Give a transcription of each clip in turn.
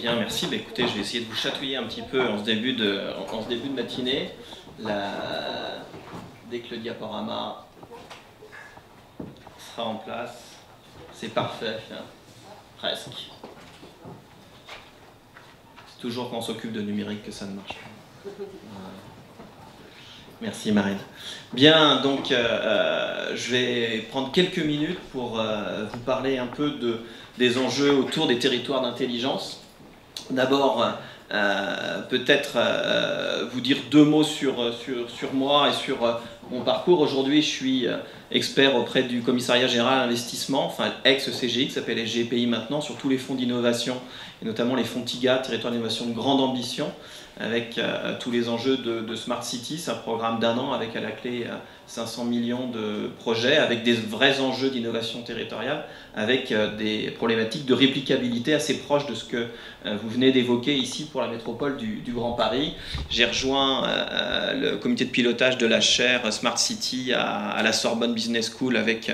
Bien, merci. Bah, écoutez, je vais essayer de vous chatouiller un petit peu en ce début de, matinée. Dès que le diaporama sera en place, c'est parfait, presque. C'est toujours quand on s'occupe de numérique que ça ne marche pas. Merci Marine. Bien, donc euh, euh, je vais prendre quelques minutes pour euh, vous parler un peu de, des enjeux autour des territoires d'intelligence. D'abord, peut-être vous dire deux mots sur, moi et sur mon parcours. Aujourd'hui, je suis expert auprès du commissariat général d'investissement, enfin ex-CGI, qui s'appelle SGPI maintenant, sur tous les fonds d'innovation, et notamment les fonds TIGA, territoire d'innovation de grande ambition avec euh, tous les enjeux de, Smart City. C'est un programme d'un an avec à la clé 500 euh, millions de projets, avec des vrais enjeux d'innovation territoriale, avec euh, des problématiques de réplicabilité assez proches de ce que vous venez d'évoquer ici pour la métropole du, Grand Paris. J'ai rejoint le comité de pilotage de la chaire Smart City à, la Sorbonne Business School avec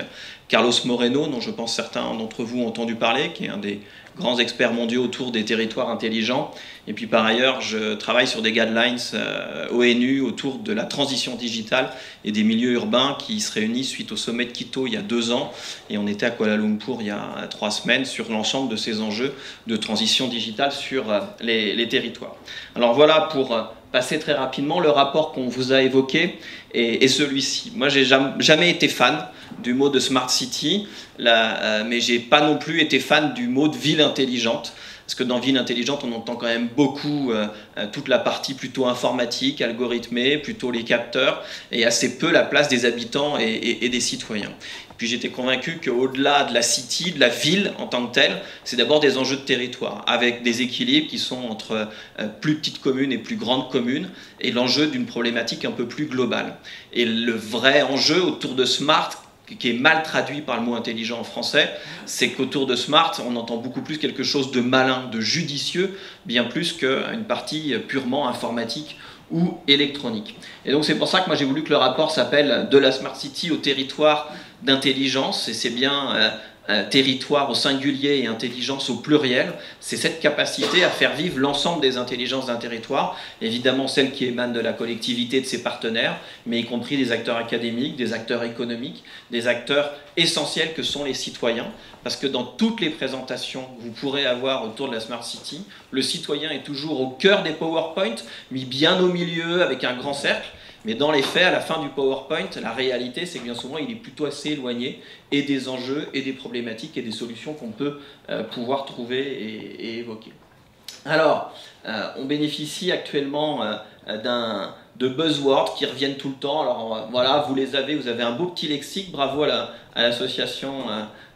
Carlos Moreno, dont je pense certains d'entre vous ont entendu parler, qui est un des grands experts mondiaux autour des territoires intelligents. Et puis par ailleurs, je travaille sur des guidelines euh, ONU autour de la transition digitale et des milieux urbains qui se réunissent suite au sommet de Quito il y a deux ans. Et on était à Kuala Lumpur il y a trois semaines sur l'ensemble de ces enjeux de transition digitale sur euh, les, territoires. Alors voilà pour euh, passer très rapidement le rapport qu'on vous a évoqué et, celui-ci. Moi, j'ai jamais été fan du mot de smart city, là, euh, mais j'ai pas non plus été fan du mot de ville intelligente. Parce que dans ville intelligente, on entend quand même beaucoup euh, euh, toute la partie plutôt informatique, algorithmée, plutôt les capteurs, et assez peu la place des habitants et des citoyens. Puis j'étais convaincu qu'au-delà de la city, de la ville en tant que telle, c'est d'abord des enjeux de territoire, avec des équilibres qui sont entre euh, plus petites communes et plus grandes communes, et l'enjeu d'une problématique un peu plus globale. Et le vrai enjeu autour de Smart, qui est mal traduit par le mot intelligent en français, c'est qu'autour de smart, on entend beaucoup plus quelque chose de malin, de judicieux, bien plus qu'une partie purement informatique ou électronique. Et donc c'est pour ça que moi j'ai voulu que le rapport s'appelle De la Smart City au territoire d'intelligence, et c'est bien territoire au singulier et intelligence au pluriel, c'est cette capacité à faire vivre l'ensemble des intelligences d'un territoire, évidemment celles qui émanent de la collectivité, de ses partenaires, mais y compris des acteurs académiques, des acteurs économiques, des acteurs essentiels que sont les citoyens, parce que dans toutes les présentations que vous pourrez avoir autour de la Smart City, le citoyen est toujours au cœur des PowerPoint, mis bien au milieu avec un grand cercle, mais dans les faits, à la fin du PowerPoint, la réalité, c'est que bien souvent, il est plutôt assez éloigné et des enjeux et des problématiques et des solutions qu'on peut euh, pouvoir trouver et, évoquer. Alors, euh, on bénéficie actuellement euh, d'un de buzzwords qui reviennent tout le temps. Alors voilà, vous les avez, vous avez un beau petit lexique. Bravo à l'association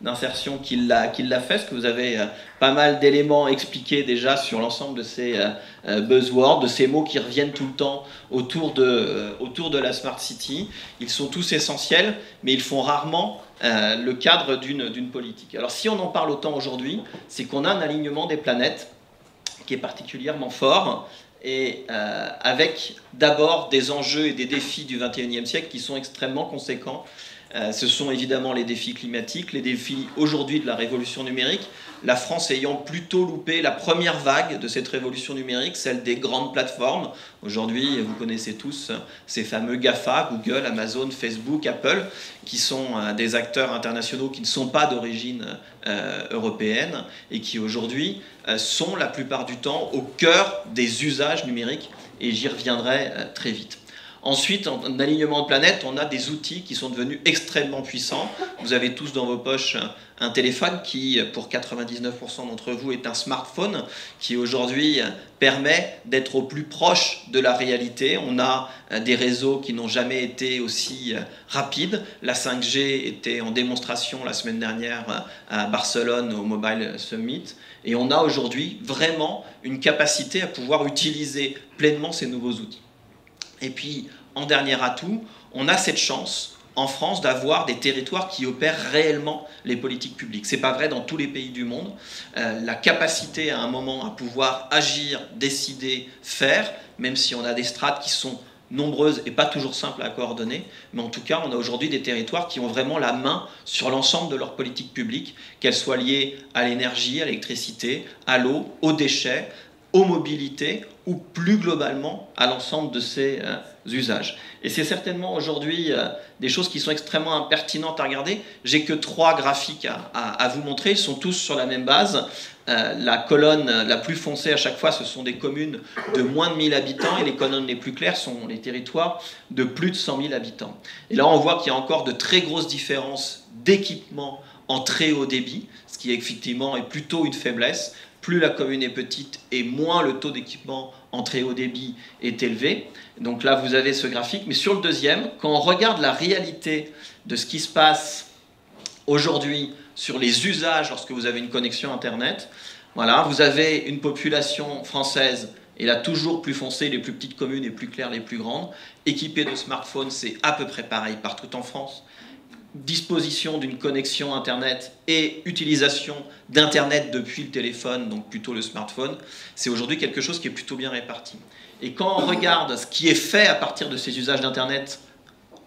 d'insertion qui l'a fait, parce que vous avez pas mal d'éléments expliqués déjà sur l'ensemble de ces buzzwords, de ces mots qui reviennent tout le temps autour de, autour de la Smart City. Ils sont tous essentiels, mais ils font rarement le cadre d'une politique. Alors si on en parle autant aujourd'hui, c'est qu'on a un alignement des planètes est particulièrement fort et euh, avec d'abord des enjeux et des défis du 21e siècle qui sont extrêmement conséquents ce sont évidemment les défis climatiques, les défis aujourd'hui de la révolution numérique. La France ayant plutôt loupé la première vague de cette révolution numérique, celle des grandes plateformes. Aujourd'hui, vous connaissez tous ces fameux GAFA, Google, Amazon, Facebook, Apple, qui sont euh, des acteurs internationaux qui ne sont pas d'origine euh, européenne et qui aujourd'hui sont la plupart du temps au cœur des usages numériques. Et j'y reviendrai très vite. Ensuite, en alignement de planète, on a des outils qui sont devenus extrêmement puissants. Vous avez tous dans vos poches un téléphone qui, pour 99% d'entre vous, est un smartphone qui aujourd'hui permet d'être au plus proche de la réalité. On a des réseaux qui n'ont jamais été aussi rapides. La 5G était en démonstration la semaine dernière à Barcelone au Mobile Summit. Et on a aujourd'hui vraiment une capacité à pouvoir utiliser pleinement ces nouveaux outils. Et puis, en dernier atout, on a cette chance en France d'avoir des territoires qui opèrent réellement les politiques publiques. Ce n'est pas vrai dans tous les pays du monde. Euh, la capacité à un moment à pouvoir agir, décider, faire, même si on a des strates qui sont nombreuses et pas toujours simples à coordonner, mais en tout cas, on a aujourd'hui des territoires qui ont vraiment la main sur l'ensemble de leur politique publique, qu'elle soit liée à l'énergie, à l'électricité, à l'eau, aux déchets, aux mobilités ou plus globalement à l'ensemble de ces euh, usages. Et c'est certainement aujourd'hui euh, des choses qui sont extrêmement impertinentes à regarder. J'ai que trois graphiques à, vous montrer, ils sont tous sur la même base. Euh, la colonne la plus foncée à chaque fois, ce sont des communes de moins de 1000 habitants et les colonnes les plus claires sont les territoires de plus de 100 000 habitants. Et là, on voit qu'il y a encore de très grosses différences d'équipement en très haut débit, ce qui effectivement est plutôt une faiblesse plus la commune est petite et moins le taux d'équipement en très haut débit est élevé. Donc là, vous avez ce graphique. Mais sur le deuxième, quand on regarde la réalité de ce qui se passe aujourd'hui sur les usages lorsque vous avez une connexion Internet, voilà, vous avez une population française, et là toujours plus foncée, les plus petites communes, les plus claires, les plus grandes, équipées de smartphones, c'est à peu près pareil partout en France disposition d'une connexion Internet et utilisation d'Internet depuis le téléphone, donc plutôt le smartphone, c'est aujourd'hui quelque chose qui est plutôt bien réparti. Et quand on regarde ce qui est fait à partir de ces usages d'Internet,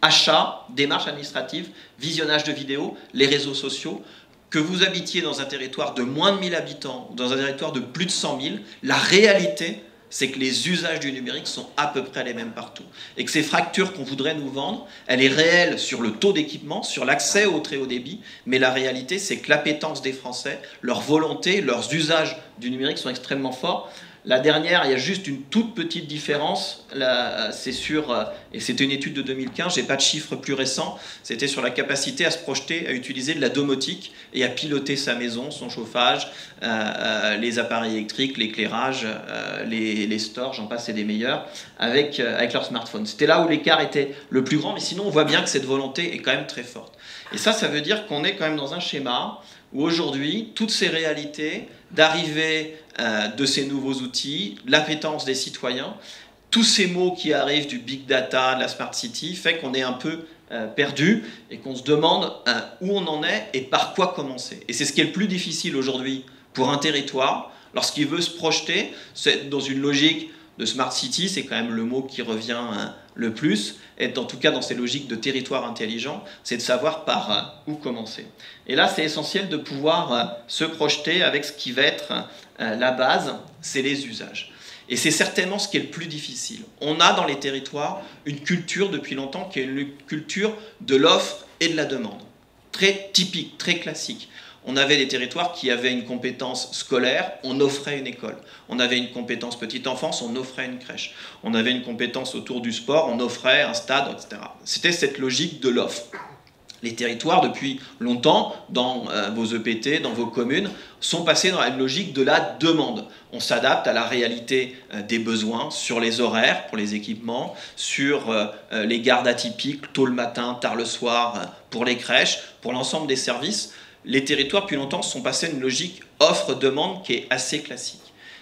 achat, démarche administrative, visionnage de vidéos, les réseaux sociaux, que vous habitiez dans un territoire de moins de 1000 habitants, dans un territoire de plus de 100 000, la réalité, c'est que les usages du numérique sont à peu près les mêmes partout. Et que ces fractures qu'on voudrait nous vendre, elle est réelle sur le taux d'équipement, sur l'accès au très haut débit, mais la réalité, c'est que l'appétence des Français, leur volonté, leurs usages du numérique sont extrêmement forts. La dernière, il y a juste une toute petite différence. C'est euh, et c'était une étude de 2015, j'ai pas de chiffres plus récents. C'était sur la capacité à se projeter, à utiliser de la domotique et à piloter sa maison, son chauffage, euh, euh, les appareils électriques, l'éclairage, les, les, stores, j'en passe, c'est des meilleurs, avec, avec leur smartphone. C'était là où l'écart était le plus grand, mais sinon on voit bien que cette volonté est quand même très forte. Et ça, ça veut dire qu'on est quand même dans un schéma où aujourd'hui, toutes ces réalités d'arrivée euh, de ces nouveaux outils, l'appétence des citoyens, tous ces mots qui arrivent du big data, de la smart city, fait qu'on est un peu euh, perdu et qu'on se demande euh, où on en est et par quoi commencer. Et c'est ce qui est le plus difficile aujourd'hui pour un territoire, lorsqu'il veut se projeter, dans une logique de smart city, c'est quand même le mot qui revient hein, le plus, être en tout cas dans ces logiques de territoire intelligent, c'est de savoir par euh, où commencer. Et là, c'est essentiel de pouvoir euh, se projeter avec ce qui va être euh, la base, c'est les usages. Et c'est certainement ce qui est le plus difficile. On a dans les territoires une culture depuis longtemps qui est une culture de l'offre et de la demande. Très typique, très classique. On avait des territoires qui avaient une compétence scolaire, on offrait une école. On avait une compétence petite enfance, on offrait une crèche. On avait une compétence autour du sport, on offrait un stade, etc. C'était cette logique de l'offre. Les territoires, depuis longtemps, dans euh, vos EPT, dans vos communes, sont passés dans la logique de la demande. On s'adapte à la réalité euh, des besoins sur les horaires pour les équipements, sur euh, les gardes atypiques, tôt le matin, tard le soir, pour les crèches, pour l'ensemble des services les territoires depuis longtemps sont passés à une logique offre-demande qui est assez classique.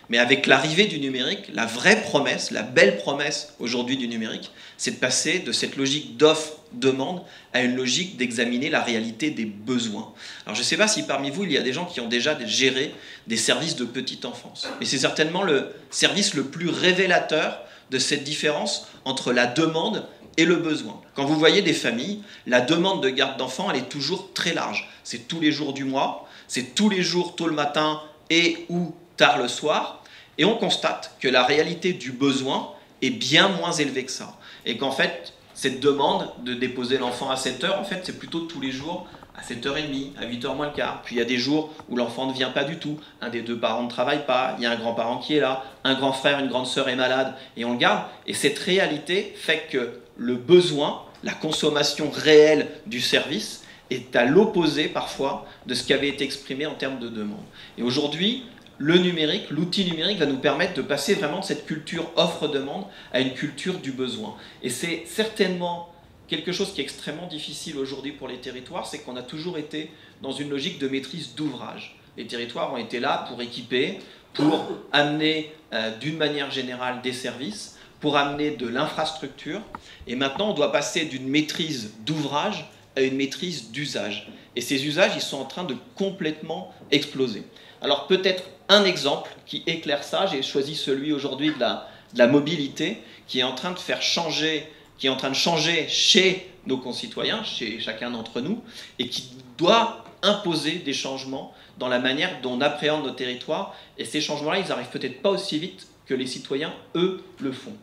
Mais avec l'arrivée du numérique, la vraie promesse, la belle promesse aujourd'hui du numérique, c'est de passer de cette logique d'offre-demande à une logique d'examiner la réalité des besoins. Alors je ne sais pas si parmi vous, il y a des gens qui ont déjà géré des services de petite enfance. Et c'est certainement le service le plus révélateur de cette différence entre la demande et le besoin. Quand vous voyez des familles, la demande de garde d'enfants, elle est toujours très large. C'est tous les jours du mois, c'est tous les jours tôt le matin et ou tard le soir. Et on constate que la réalité du besoin est bien moins élevée que ça. Et qu'en fait, cette demande de déposer l'enfant à 7 heures, en fait, c'est plutôt tous les jours à 7h30, à 8h moins le quart. Puis il y a des jours où l'enfant ne vient pas du tout. Un des deux parents ne travaille pas, il y a un grand-parent qui est là, un grand frère, une grande sœur est malade, et on le garde. Et cette réalité fait que le besoin, la consommation réelle du service est à l'opposé parfois de ce qui avait été exprimé en termes de demande. Et aujourd'hui, le numérique, l'outil numérique va nous permettre de passer vraiment de cette culture offre-demande à une culture du besoin. Et c'est certainement quelque chose qui est extrêmement difficile aujourd'hui pour les territoires, c'est qu'on a toujours été dans une logique de maîtrise d'ouvrage. Les territoires ont été là pour équiper, pour amener euh, d'une manière générale des services, pour amener de l'infrastructure. Et maintenant, on doit passer d'une maîtrise d'ouvrage à une maîtrise d'usage. Et ces usages, ils sont en train de complètement exploser. Alors peut-être un exemple qui éclaire ça, j'ai choisi celui aujourd'hui de la mobilité qui est en train de faire changer, qui est en train de changer chez nos concitoyens, chez chacun d'entre nous, et qui doit imposer des changements dans la manière dont on appréhende nos territoires. Et ces changements-là, ils n'arrivent peut-être pas aussi vite que les citoyens, eux, le font.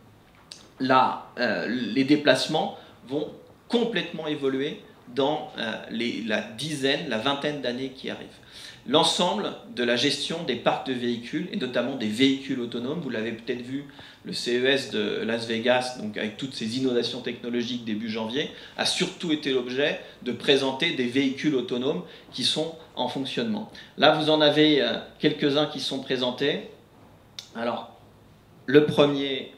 Là, euh, les déplacements vont complètement évoluer dans euh, la dizaine, la vingtaine d'années qui arrivent. L'ensemble de la gestion des parcs de véhicules, et notamment des véhicules autonomes, vous l'avez peut-être vu, le CES de Las Vegas, donc avec toutes ces innovations technologiques début janvier, a surtout été l'objet de présenter des véhicules autonomes qui sont en fonctionnement. Là, vous en avez euh, quelques-uns qui sont présentés. Alors, le premier,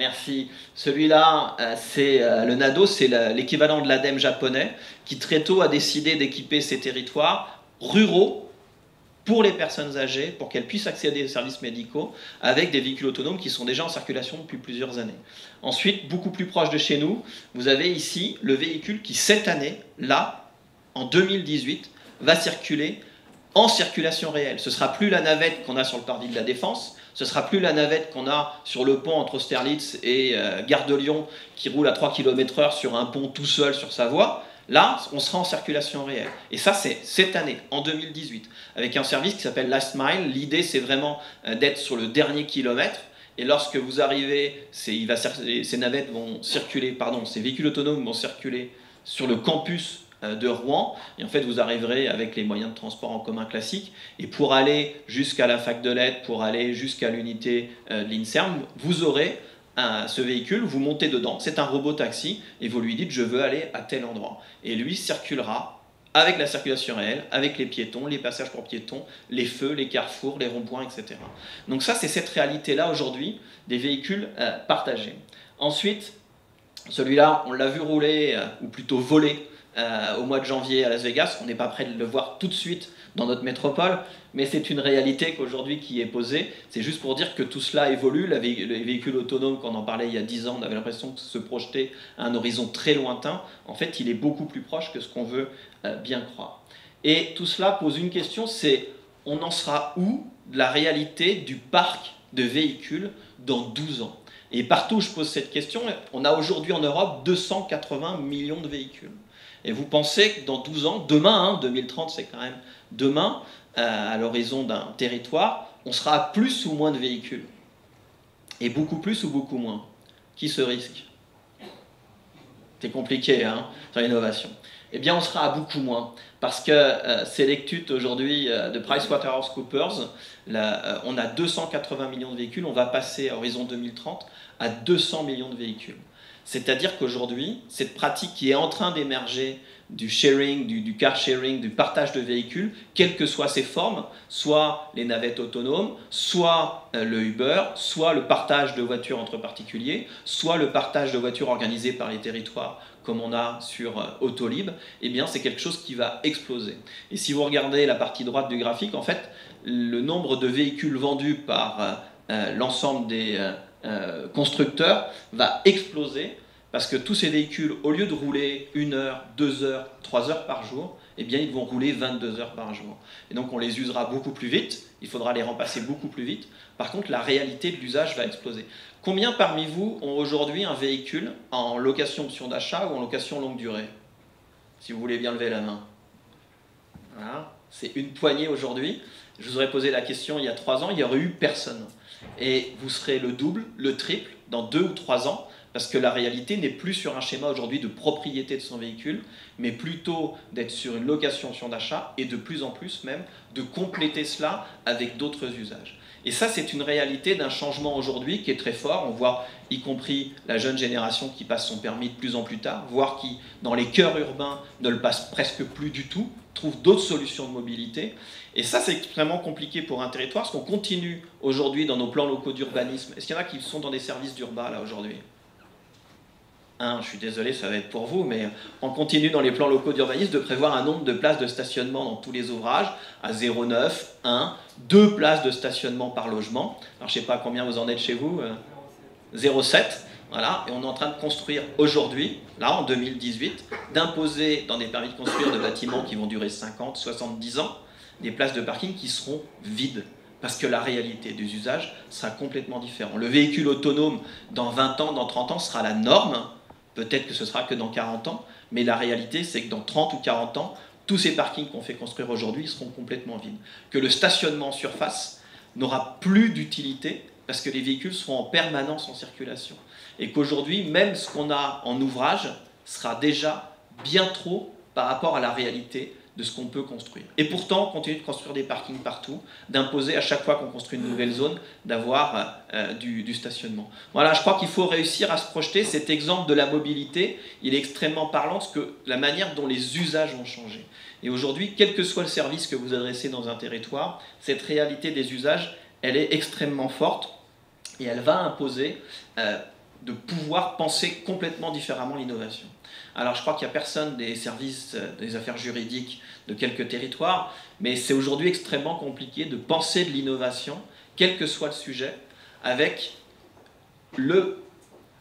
Merci. Celui-là, euh, c'est euh, le NADO, c'est l'équivalent de l'ADEME japonais, qui très tôt a décidé d'équiper ces territoires ruraux pour les personnes âgées, pour qu'elles puissent accéder aux services médicaux avec des véhicules autonomes qui sont déjà en circulation depuis plusieurs années. Ensuite, beaucoup plus proche de chez nous, vous avez ici le véhicule qui, cette année, là, en 2018, va circuler en circulation réelle. Ce sera plus la navette qu'on a sur le parvis de la Défense, ce sera plus la navette qu'on a sur le pont entre Austerlitz et euh, Gare de Lyon qui roule à 3 km/h sur un pont tout seul sur sa voie. Là, on sera en circulation réelle. Et ça, c'est cette année, en 2018, avec un service qui s'appelle Last Mile. L'idée, c'est vraiment euh, d'être sur le dernier kilomètre. Et lorsque vous arrivez, ces navettes vont circuler, pardon, ces véhicules autonomes vont circuler sur le campus de Rouen. Et en fait, vous arriverez avec les moyens de transport en commun classiques. Et pour aller jusqu'à la fac de lettres, pour aller jusqu'à l'unité euh, de l'INSERM, vous aurez ce véhicule, vous montez dedans, c'est un robot taxi, et vous lui dites je veux aller à tel endroit. Et lui circulera avec la circulation réelle, avec les piétons, les passages pour piétons, les feux, les carrefours, les ronds-points, etc. Donc ça, c'est cette réalité-là aujourd'hui des véhicules euh, partagés. Ensuite, celui-là, on l'a vu rouler, ou plutôt voler, euh, au mois de janvier à Las Vegas. On n'est pas prêt de le voir tout de suite dans notre métropole, mais c'est une réalité qu'aujourd'hui qui est posée. C'est juste pour dire que tout cela évolue. les véhicules autonomes, quand on en parlait il y a 10 ans, on avait l'impression de se projeter à un horizon très lointain. En fait, il est beaucoup plus proche que ce qu'on veut euh, bien croire. Et tout cela pose une question, c'est on en sera où de la réalité du parc de véhicules dans 12 ans? Et partout où je pose cette question, on a aujourd'hui en Europe 280 millions de véhicules. Et vous pensez que dans 12 ans, demain, 2030 hein, c'est quand même demain, euh, à l'horizon d'un territoire, on sera à plus ou moins de véhicules? Et beaucoup plus ou beaucoup moins? Qui se risque? C'est compliqué, hein, sur l'innovation. Eh bien, on sera à beaucoup moins. Parce que euh, Selectut aujourd'hui euh, de PricewaterhouseCoopers, là, on a 280 millions de véhicules, on va passer à horizon 2030 à 200 millions de véhicules. C'est-à-dire qu'aujourd'hui, cette pratique qui est en train d'émerger du sharing, du, car sharing, du partage de véhicules, quelles que soient ses formes, soit les navettes autonomes, soit euh, le Uber, soit le partage de voitures entre particuliers, soit le partage de voitures organisé par les territoires comme on a sur euh, Autolib, eh bien c'est quelque chose qui va exploser. Et si vous regardez la partie droite du graphique, en fait, le nombre de véhicules vendus par euh, l'ensemble des constructeur va exploser parce que tous ces véhicules, au lieu de rouler une heure, deux heures, trois heures par jour, eh bien, ils vont rouler 22 heures par jour. Et donc, on les usera beaucoup plus vite, il faudra les remplacer beaucoup plus vite. Par contre, la réalité de l'usage va exploser. Combien parmi vous ont aujourd'hui un véhicule en location option d'achat ou en location longue durée? Si vous voulez bien lever la main. C'est une poignée aujourd'hui. Je vous aurais posé la question il y a trois ans, il n'y aurait eu personne et vous serez le double, le triple dans deux ou trois ans, parce que la réalité n'est plus sur un schéma aujourd'hui de propriété de son véhicule, mais plutôt d'être sur une location option d'achat et de plus en plus même de compléter cela avec d'autres usages. Et ça, c'est une réalité d'un changement aujourd'hui qui est très fort. On voit y compris la jeune génération qui passe son permis de plus en plus tard, voire qui, dans les cœurs urbains, ne le passe presque plus du tout, trouve d'autres solutions de mobilité. Et ça, c'est extrêmement compliqué pour un territoire, parce qu'on continue aujourd'hui dans nos plans locaux d'urbanisme. Est-ce qu'il y en a qui sont dans des services d'urbain, là, aujourd'hui? Un, je suis désolé, ça va être pour vous, mais on continue dans les plans locaux d'urbanisme de prévoir un nombre de places de stationnement dans tous les ouvrages à 0,9, 1, 2 places de stationnement par logement. Alors je ne sais pas combien vous en êtes chez vous, 0,7. Voilà, et on est en train de construire aujourd'hui, là en 2018, d'imposer dans des permis de construire de bâtiments qui vont durer 50, 70 ans, des places de parking qui seront vides. parce que la réalité des usages sera complètement différente. Le véhicule autonome, dans 20 ans, dans 30 ans, sera la norme. Peut-être que ce sera que dans 40 ans, mais la réalité, c'est que dans 30 ou 40 ans, tous ces parkings qu'on fait construire aujourd'hui seront complètement vides. Que le stationnement en surface n'aura plus d'utilité parce que les véhicules seront en permanence en circulation. Et qu'aujourd'hui, même ce qu'on a en ouvrage sera déjà bien trop par rapport à la réalité de ce qu'on peut construire. Et pourtant, on continue de construire des parkings partout, d'imposer à chaque fois qu'on construit une nouvelle zone d'avoir euh, du, stationnement. Voilà, je crois qu'il faut réussir à se projeter. Cet exemple de la mobilité, il est extrêmement parlant, parce que la manière dont les usages ont changé. Et aujourd'hui, quel que soit le service que vous adressez dans un territoire, cette réalité des usages, elle est extrêmement forte et elle va imposer euh, de pouvoir penser complètement différemment l'innovation. Alors je crois qu'il n'y a personne des services euh, des affaires juridiques de quelques territoires, mais c'est aujourd'hui extrêmement compliqué de penser de l'innovation, quel que soit le sujet, avec le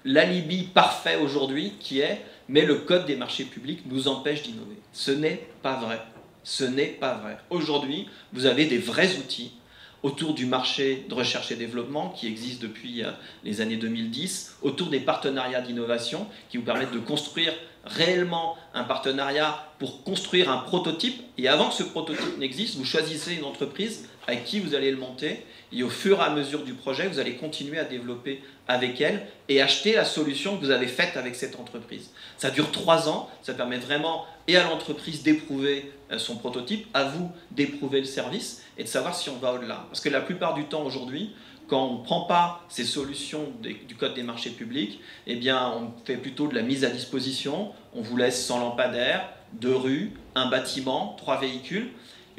l'alibi parfait aujourd'hui qui est mais le code des marchés publics nous empêche d'innover. Ce n'est pas vrai. Ce n'est pas vrai. Aujourd'hui, vous avez des vrais outils autour du marché de recherche et développement qui existe depuis euh, les années 2010, autour des partenariats d'innovation qui vous permettent de construire réellement un partenariat pour construire un prototype. Et avant que ce prototype n'existe, vous choisissez une entreprise avec qui vous allez le monter. Et au fur et à mesure du projet, vous allez continuer à développer avec elle et acheter la solution que vous avez faite avec cette entreprise. Ça dure trois ans, ça permet vraiment et à l'entreprise d'éprouver euh, son prototype, à vous d'éprouver le service et de savoir si on va au-delà. Parce que la plupart du temps aujourd'hui, quand on ne prend pas ces solutions du Code des marchés publics, eh bien, on fait plutôt de la mise à disposition. On vous laisse sans lampadaire, deux rues, un bâtiment, trois véhicules.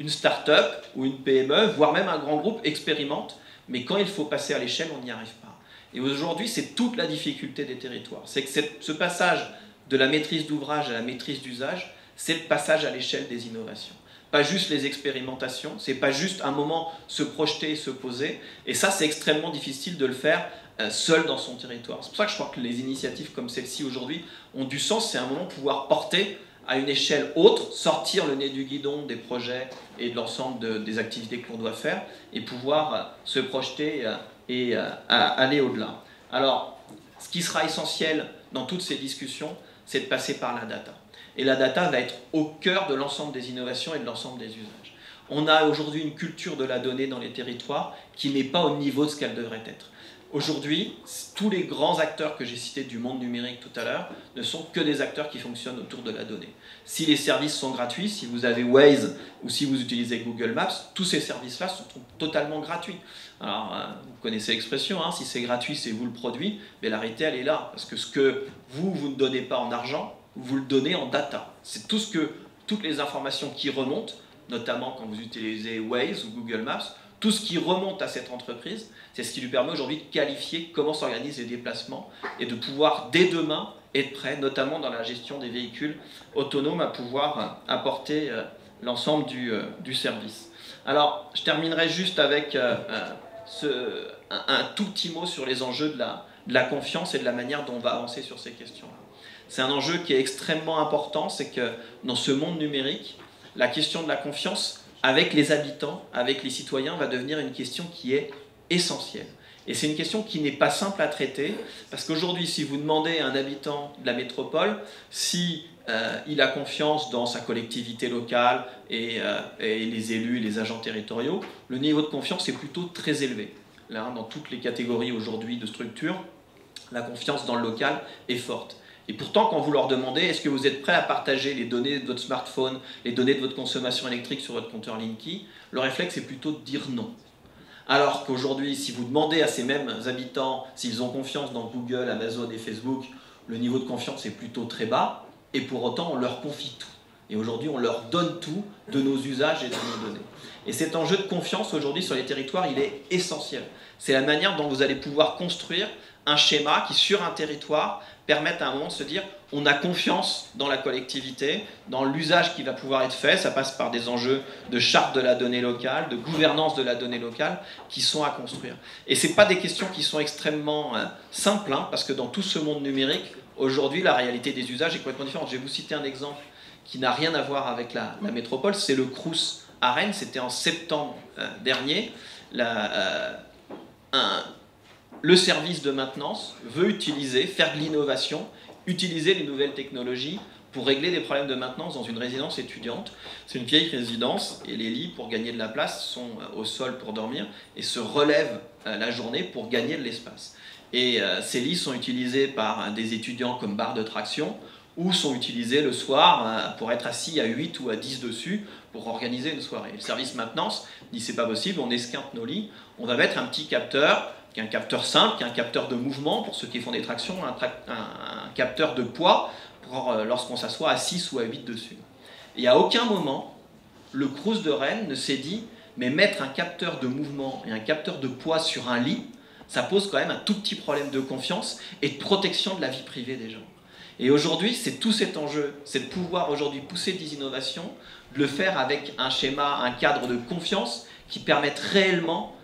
Une start-up ou une PME, voire même un grand groupe, expérimente. Mais quand il faut passer à l'échelle, on n'y arrive pas. Et aujourd'hui, c'est toute la difficulté des territoires. C'est que ce passage de la maîtrise d'ouvrage à la maîtrise d'usage, c'est le passage à l'échelle des innovations pas juste les expérimentations, c'est pas juste un moment se projeter et se poser. Et ça, c'est extrêmement difficile de le faire euh, seul dans son territoire. C'est pour ça que je crois que les initiatives comme celle-ci aujourd'hui ont du sens. C'est un moment pouvoir porter à une échelle autre, sortir le nez du guidon des projets et de l'ensemble des activités que l'on doit faire et pouvoir euh, se projeter euh, et aller au-delà. Alors, ce qui sera essentiel dans toutes ces discussions, c'est de passer par la data. Et la data va être au cœur de l'ensemble des innovations et de l'ensemble des usages. On a aujourd'hui une culture de la donnée dans les territoires qui n'est pas au niveau de ce qu'elle devrait être. Aujourd'hui, tous les grands acteurs que j'ai cités du monde numérique tout à l'heure ne sont que des acteurs qui fonctionnent autour de la donnée. Si les services sont gratuits, si vous avez Waze ou si vous utilisez Google Maps, tous ces services-là sont totalement gratuits. Alors, euh, vous connaissez l'expression, hein, si c'est gratuit, c'est vous le produit, mais la réalité, elle est là. Parce que ce que vous, vous ne donnez pas en argent, vous le donnez en data. C'est tout ce que, toutes les informations qui remontent, notamment quand vous utilisez Waze ou Google Maps, tout ce qui remonte à cette entreprise, c'est ce qui lui permet aujourd'hui de qualifier comment s'organisent les déplacements et de pouvoir dès demain être prêt, notamment dans la gestion des véhicules autonomes, à pouvoir apporter euh, l'ensemble du, euh, du, service. Alors, je terminerai juste avec euh, un, tout petit mot sur les enjeux de la, de la confiance et de la manière dont on va avancer sur ces questions-là. C'est un enjeu qui est extrêmement important, c'est que dans ce monde numérique, la question de la confiance avec les habitants, avec les citoyens, va devenir une question qui est essentielle. Et c'est une question qui n'est pas simple à traiter, parce qu'aujourd'hui, si vous demandez à un habitant de la métropole si euh, il a confiance dans sa collectivité locale et, euh, et, les élus, les agents territoriaux, le niveau de confiance est plutôt très élevé. Là, dans toutes les catégories aujourd'hui de structures, la confiance dans le local est forte. Et pourtant, quand vous leur demandez est-ce que vous êtes prêt à partager les données de votre smartphone, les données de votre consommation électrique sur votre compteur Linky, le réflexe est plutôt de dire non. Alors qu'aujourd'hui, si vous demandez à ces mêmes habitants s'ils ont confiance dans Google, Amazon et Facebook, le niveau de confiance est plutôt très bas, et pour autant, on leur confie tout. Et aujourd'hui, on leur donne tout de nos usages et de nos données. Et cet enjeu de confiance aujourd'hui sur les territoires, il est essentiel. C'est la manière dont vous allez pouvoir construire un schéma qui, sur un territoire, permette à un moment de se dire on a confiance dans la collectivité, dans l'usage qui va pouvoir être fait. Ça passe par des enjeux de charte de la donnée locale, de gouvernance de la donnée locale qui sont à construire. Et ce pas des questions qui sont extrêmement euh, simples, hein, parce que dans tout ce monde numérique, aujourd'hui, la réalité des usages est complètement différente. Je vais vous citer un exemple qui n'a rien à voir avec la, métropole, c'est le Crous à Rennes, c'était en septembre euh, dernier. la, le service de maintenance veut utiliser, faire de l'innovation, utiliser les nouvelles technologies pour régler des problèmes de maintenance dans une résidence étudiante. C'est une vieille résidence et les lits, pour gagner de la place, sont euh, au sol pour dormir et se relèvent euh, la journée pour gagner de l'espace. Et euh, ces lits sont utilisés par des étudiants comme barre de traction ou sont utilisés le soir pour être assis à 8 ou à 10 dessus pour organiser une soirée. Le service maintenance dit c'est pas possible, on esquinte nos lits, on va mettre un petit capteur qui est un capteur simple, qui est un capteur de mouvement pour ceux qui font des tractions, un, capteur de poids euh, lorsqu'on s'assoit à 6 ou à 8 dessus. Et à aucun moment, le Crous de Rennes ne s'est dit, mais mettre un capteur de mouvement et un capteur de poids sur un lit, ça pose quand même un tout petit problème de confiance et de protection de la vie privée des gens. Et aujourd'hui, c'est tout cet enjeu, c'est de pouvoir aujourd'hui pousser des innovations, de le faire avec un schéma, un cadre de confiance qui permette réellement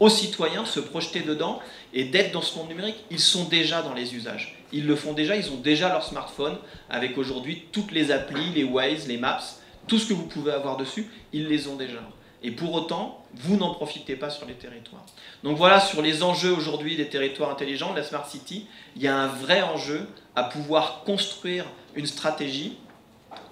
aux citoyens se projeter dedans et d'être dans ce monde numérique. Ils sont déjà dans les usages. Ils le font déjà, ils ont déjà leur smartphone avec aujourd'hui toutes les applis, les Waze, les Maps, tout ce que vous pouvez avoir dessus, ils les ont déjà. Et pour autant, vous n'en profitez pas sur les territoires. Donc voilà, sur les enjeux aujourd'hui des territoires intelligents, de la Smart City, il y a un vrai enjeu à pouvoir construire une stratégie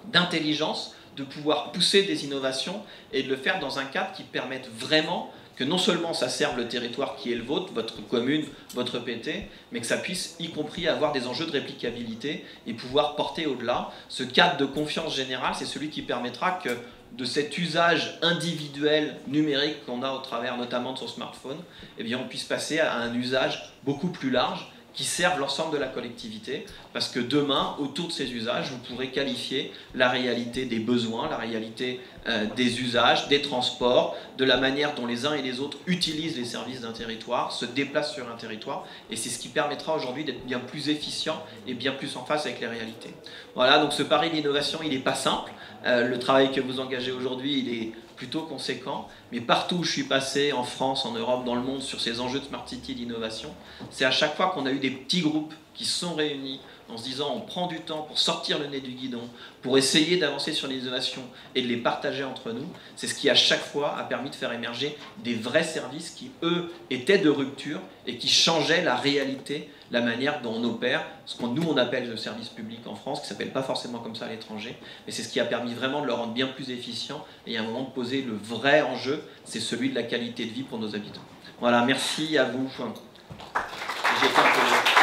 d'intelligence, de pouvoir pousser des innovations et de le faire dans un cadre qui permette vraiment que non seulement ça serve le territoire qui est le vôtre, votre commune, votre PT, mais que ça puisse y compris avoir des enjeux de réplicabilité et pouvoir porter au-delà. Ce cadre de confiance générale, c'est celui qui permettra que de cet usage individuel numérique qu'on a au travers notamment de son smartphone, eh bien, on puisse passer à un usage beaucoup plus large qui servent l'ensemble de la collectivité, parce que demain, autour de ces usages, vous pourrez qualifier la réalité des besoins, la réalité euh, des usages, des transports, de la manière dont les uns et les autres utilisent les services d'un territoire, se déplacent sur un territoire, et c'est ce qui permettra aujourd'hui d'être bien plus efficient et bien plus en face avec les réalités. Voilà, donc ce pari d'innovation, il n'est pas simple. Euh, le travail que vous engagez aujourd'hui, il est plutôt conséquent. Mais partout où je suis passé, en France, en Europe, dans le monde, sur ces enjeux de Smart City d'innovation, c'est à chaque fois qu'on a eu des petits groupes qui se sont réunis en se disant on prend du temps pour sortir le nez du guidon, pour essayer d'avancer sur les innovations et de les partager entre nous, c'est ce qui à chaque fois a permis de faire émerger des vrais services qui, eux, étaient de rupture et qui changeaient la réalité, la manière dont on opère, ce qu'on nous on appelle le service public en France, qui ne s'appelle pas forcément comme ça à l'étranger, mais c'est ce qui a permis vraiment de le rendre bien plus efficient et à un moment de poser le vrai enjeu, c'est celui de la qualité de vie pour nos habitants. Voilà, merci à vous. J'ai